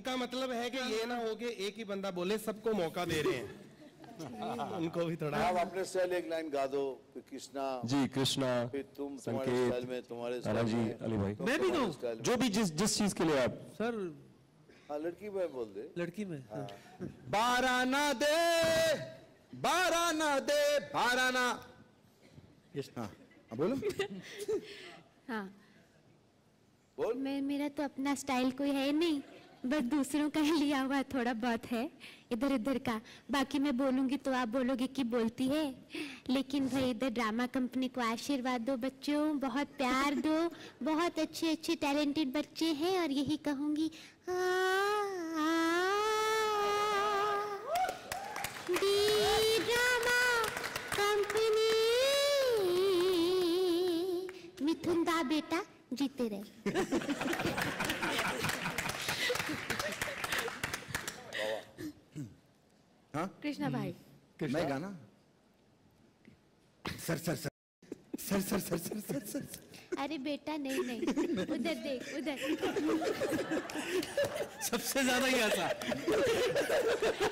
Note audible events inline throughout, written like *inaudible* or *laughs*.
उनका मतलब है कि ये ना हो कि एक ही बंदा बोले सबको मौका दे रहे हैं। *laughs* उनको भी थोड़ा। आप अपने स्टाइल एक लाइन गा दो कृष्णा जी कृष्णा फिर तुम तुम्हारे स्टाइल संकेत में तुम्हारे अला स्टाइल जी में। अली भाई। मैं भी गाऊं? जो भी जिस जिस चीज़ के लिए आप सर। हाँ लड़की में बोल दे। लड़की में? बारह ना दे बारह ना दे बारह ना। हाँ हाँ, बोलो। *laughs* हाँ। बोल। मैं मेरा तो अपना स्टाइल कोई है नहीं। बस दूसरों का ही लिया हुआ थोड़ा बहुत है इधर उधर का बाकी मैं बोलूँगी तो आप बोलोगे कि बोलती है लेकिन भाई इधर ड्रामा कंपनी को आशीर्वाद दो बच्चों बहुत प्यार दो बहुत अच्छे अच्छे टैलेंटेड बच्चे हैं और यही कहूँगी ड्रामा कंपनी मिथुन दा बेटा जीते रहे कृष्णा भाई। मैं गाना? Sir sir sir. Sir sir sir sir sir sir अरे बेटा नहीं नहीं। *laughs* उधर देख उधर। सबसे ज़्यादा ही ऐसा।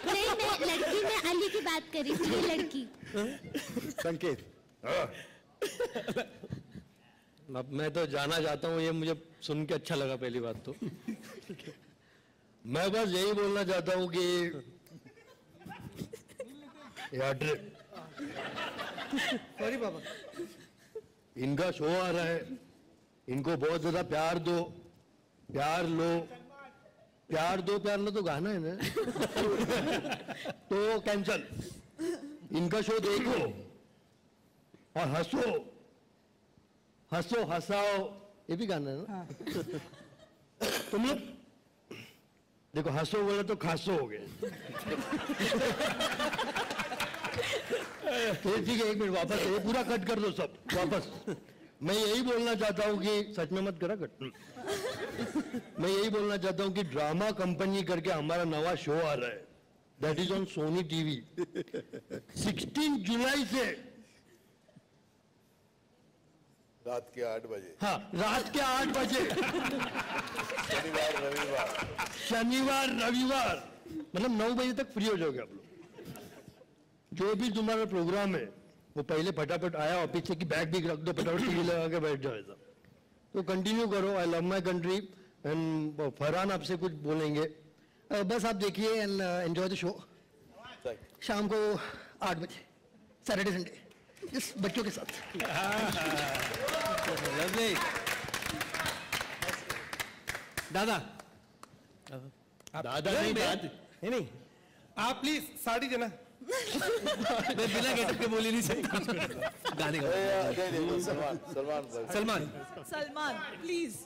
नहीं मैं लड़की में अली की बात करी थी ये लड़की। संकेत। अब मैं तो जाना चाहता हूँ ये मुझे सुन के अच्छा लगा पहली बात तो। *laughs* मैं बस यही बोलना चाहता हूँ कि सॉरी बाबा इनका शो आ रहा है। इनको बहुत ज़्यादा प्यार दो। प्यार लो। प्यार दो प्यार लो तो गाना है ना। तो कैंसल इनका शो देखो। और हंसो। हंसो हंसाओ। ये भी गाना है ना? तुम लोग देखो हंसो बोले तो खासो हो गए। *laughs* ठीक है एक मिनट वापस ये पूरा कट कर दो सब वापस। मैं यही बोलना चाहता हूँ कि सच में मत करा कट मैं यही बोलना चाहता हूँ कि ड्रामा कंपनी करके हमारा नवा शो आ रहा है। That is on Sony TV 16 जुलाई से। रात के आठ बजे। हाँ रात के आठ बजे। *laughs* शनिवार रविवार। शनिवार रविवार। मतलब नौ बजे तक फ्री हो जाओगे आप लोग। जो भी तुम्हारा प्रोग्राम है वो पहले फटाफट आया और पीछे की बैग भी रख दो फटाफट टीवी लगा के बैठ जाओ ऐसा। तो कंटिन्यू करो I love my country and Farhan आपसे कुछ बोलेंगे। बस आप देखिए एंड एंजॉय द शो शाम को आठ बजे सैटरडे संडे इस बच्चों के साथ। *laughs* दादा। दादा नहीं नहीं नहीं। आप प्लीज़ साड़ी देना। मैं बिना गेटअप के बोल ही नहीं सकता। गाने का सलमान सलमान सलमान। सलमान प्लीज़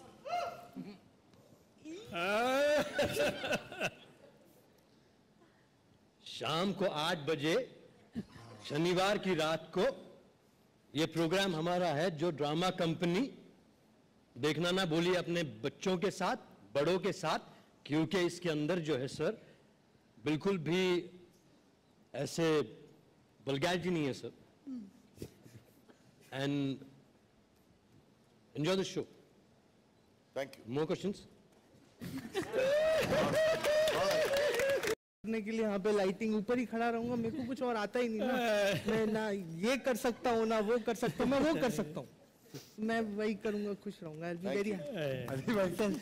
शाम को आठ बजे शनिवार की रात को ये प्रोग्राम हमारा है जो ड्रामा कंपनी देखना ना बोली अपने बच्चों के साथ बड़ों के साथ क्योंकि इसके अंदर जो है सर बिल्कुल भी ऐसे बलगैरिटी नहीं है sir and enjoy the show thank you more questions करने के लिए यहाँ पे लाइटिंग ऊपर ही खड़ा रहूँगा मेरे को कुछ और आता ही नहीं ना। मैं ना ये कर सकता हूँ ना वो कर सकता हूँ मैं वो कर सकता हूँ। मैं वही करूँगा खुश रहूँगा। Be very happy. अभी भाई चल,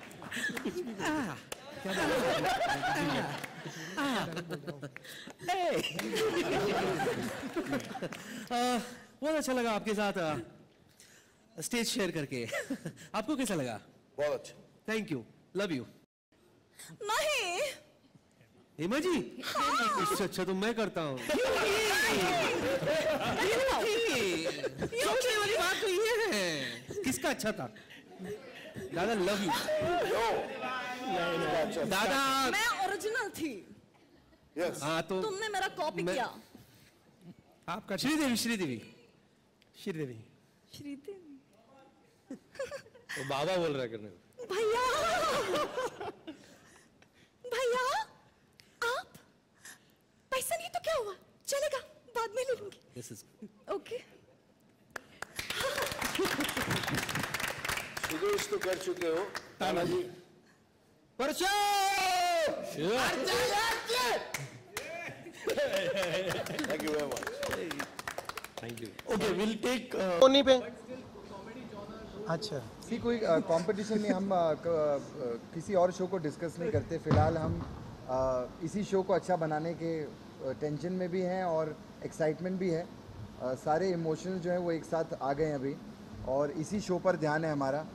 *laughs* बहुत अच्छा लगा आपके साथ स्टेज शेयर करके। आपको कैसा लगा? बहुत अच्छा। थैंक यू लव यू नहीं हेमा जी! इससे अच्छा तो मैं करता हूँ। सोचने वाली बात तो ये है। किसका अच्छा था? दादा लव यू। दादा। मैं ओरिजिनल थी। यस हाँ तो तुमने मेरा कॉपी किया। आपका श्रीदेवी श्रीदेवी। श्रीदेवी। श्रीदेवी। वो बाबा बोल रहा है करने को। भैया। भैया आप? पैसा नहीं तो क्या हुआ? चलेगा बाद में ले लूँगी। दिस ओके तो कर चुके हो। Tana ji. Thank you very much Okay, we'll take. Uh, Sony पे। अच्छा। सी कोई कंपटीशन में हम क- अ, किसी और शो को डिस्कस नहीं करते। फ़िलहाल हम इसी शो को अच्छा बनाने के टेंशन में भी हैं और एक्साइटमेंट भी है। सारे इमोशंस जो हैं वो एक साथ आ गए हैं अभी। और इसी शो पर ध्यान है हमारा।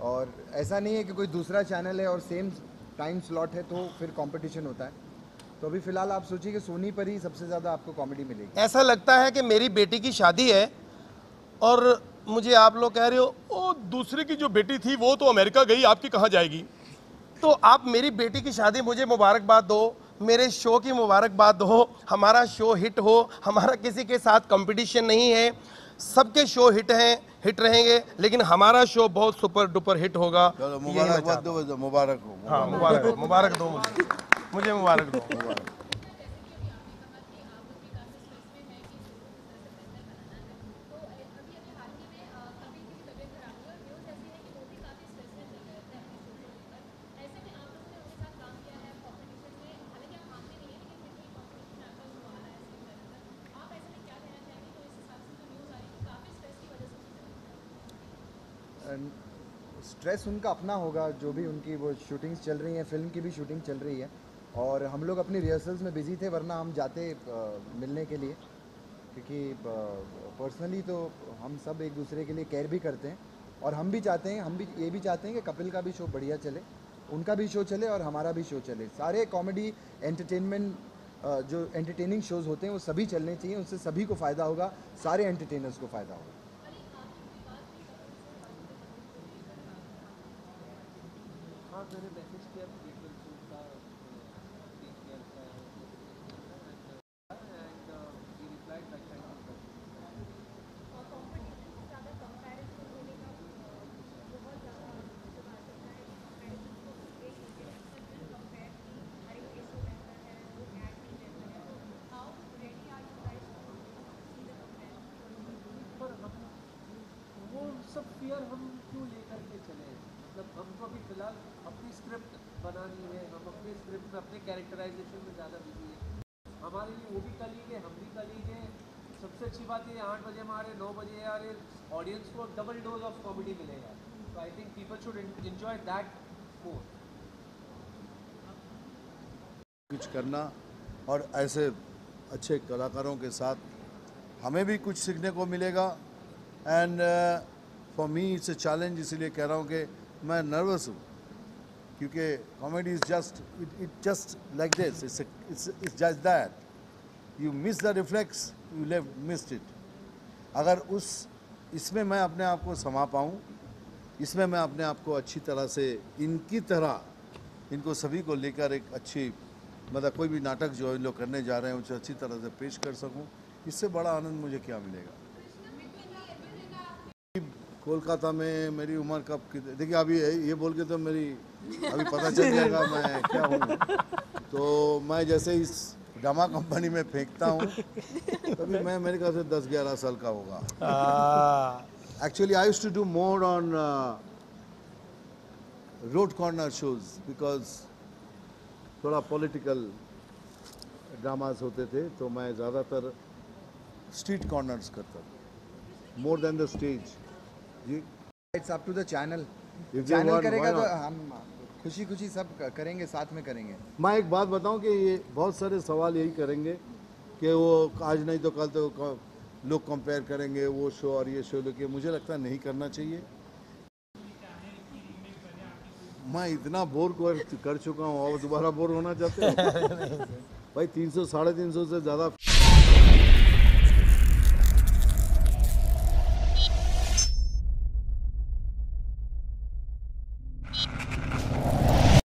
और ऐसा नहीं है कि कोई दूसरा चैनल है और सेम टाइम स्लॉट है तो फिर कंपटीशन होता है। तो अभी फ़िलहाल आप सोचिए कि सोनी पर ही सबसे ज़्यादा आपको कॉमेडी मिलेगी। ऐसा लगता है कि मेरी बेटी की शादी है और मुझे आप लोग कह रहे हो, ओ, दूसरे की जो बेटी थी, वो तो अमेरिका गई, आपकी कहाँ जाएगी? तो आप मेरी बेटी की शादी मुझे मुबारकबाद दो, मेरे शो की मुबारकबाद दो, हमारा शो हिट हो, हमारा किसी के साथ कंपटीशन नहीं है, सबके शो हिट हैं। हिट रहेंगे लेकिन हमारा शो बहुत सुपर डुपर हिट होगा। चलो यही मैं मुबारकबाद चाहता हूँ। दो मुबारक हो। हाँ मुबारक हो मुबारक दो मुझे। मुझे मुबारक दो। स्ट्रेस उनका अपना होगा, जो भी उनकी वो शूटिंग्स चल रही हैं फ़िल्म की भी शूटिंग चल रही है। और हम लोग अपनी रिहर्सल्स में बिज़ी थे, वरना हम जाते मिलने के लिए। क्योंकि पर्सनली तो हम सब एक दूसरे के लिए केयर भी करते हैं। और हम भी चाहते हैं, हम भी ये भी चाहते हैं कि कपिल का भी शो बढ़िया चले, उनका भी शो चले और हमारा भी शो चले। सारे कॉमेडी एंटरटेनमेंट जो एंटरटेनिंग शोज़ होते हैं, वो सभी चलने चाहिए, उससे सभी को फ़ायदा होगा, सारे एंटरटेनर्स को फ़ायदा होगा। वो सब फियर हम क्यों लेकर के चले? मतलब हमको अभी फ़िलहाल अपनी स्क्रिप्ट बनानी है, हम अपने स्क्रिप्ट में, अपने कैरेक्टराइजेशन में ज़्यादा बिज़ी है। हमारे लिए वो भी कलीग है हम भी कलीग है सबसे अच्छी बात ये आठ बजे हमारे नौ बजे आ रहे ऑडियंस को डबल डोज ऑफ़ कॉमेडी मिलेगा। तो I think people should enjoy that more कुछ करना और ऐसे अच्छे कलाकारों के साथ हमें भी कुछ सीखने को मिलेगा। And for me it's a challenge इसीलिए कह रहा हूँ कि मैं नर्वस हूँ, क्योंकि comedy is just it it just like this it's it's just that you miss the reflex you leave missed it अगर उस, इसमें मैं अपने आप को समा पाऊँ, इसमें मैं अपने आप को अच्छी तरह से, इनकी तरह, इनको सभी को लेकर एक अच्छी मतलब कोई भी नाटक जो इन लोग करने जा रहे हैं, उसे अच्छी तरह से पेश कर सकूँ, इससे बड़ा आनंद मुझे क्या मिलेगा? कोलकाता में मेरी उम्र कब देखिए अभी ये बोल के तो मेरी अभी पता चल जाएगा मैं क्या हूँ तो मैं जैसे इस ड्रामा कंपनी में फेंकता हूँ तभी मैं मेरे ख्याल से दस ग्यारह साल का होगा। Actually I to do more on uh, road corner shows because थोड़ा political dramas होते थे तो मैं ज़्यादातर स्ट्रीट कॉर्नर्स करता था more than the stage. It's up to the channel channel करेगा तो हम खुशी खुशी सब करेंगे साथ में करेंगे। मैं एक बात बताऊँ कि ये बहुत सारे सवाल यही करेंगे कि वो आज नहीं तो कल तो लोग कंपेयर करेंगे वो शो और ये शो लेके मुझे लगता नहीं करना चाहिए। मैं इतना बोर कर कर चुका हूँ और दोबारा बोर होना चाहते हैं? *laughs* भाई तीन सौ साढ़े तीन सौ से ज़्यादा